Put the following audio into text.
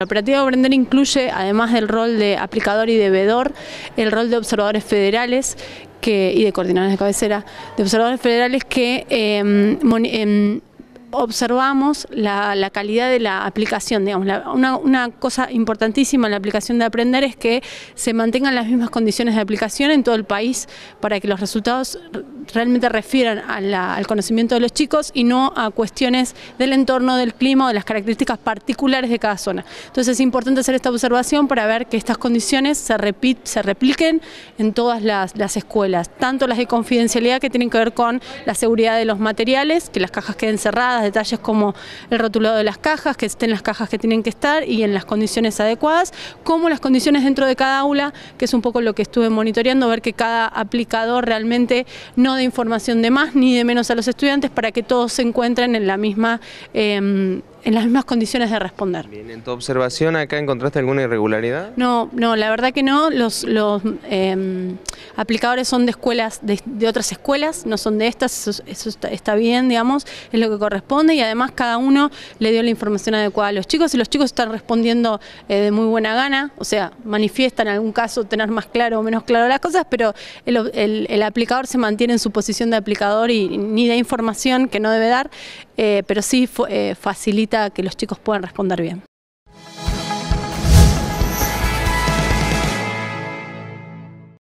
La operativa Aprender incluye, además del rol de aplicador y de vedor, el rol de observadores federales que, y de coordinadores de cabecera, de observadores federales que eh, eh, observamos la, calidad de la aplicación. Digamos, una, cosa importantísima en la aplicación de aprender es que se mantengan las mismas condiciones de aplicación en todo el país para que los resultados realmente refieran al conocimiento de los chicos y no a cuestiones del entorno, del clima o de las características particulares de cada zona. Entonces es importante hacer esta observación para ver que estas condiciones se, se repliquen en todas las, las escuelas, tanto las de confidencialidad que tienen que ver con la seguridad de los materiales, que las cajas queden cerradas, detalles como el rotulado de las cajas, que estén las cajas que tienen que estar y en las condiciones adecuadas, como las condiciones dentro de cada aula, que es un poco lo que estuve monitoreando, ver que cada aplicador realmente no dé información de más ni de menos a los estudiantes para que todos se encuentren en la misma em, en las mismas condiciones de responder. Bien, ¿en tu observación acá encontraste alguna irregularidad? No, no, la verdad que no. Los, los em, aplicadores son de escuelas, de, otras escuelas, no son de estas, eso, está, bien, digamos, es lo que corresponde y además cada uno le dio la información adecuada a los chicos y los chicos están respondiendo eh, de muy buena gana, o sea, manifiestan en algún caso tener más claro o menos claro las cosas, pero el, aplicador se mantiene en su posición de aplicador y ni da información que no debe dar, eh, pero sí eh, que los chicos puedan responder bien.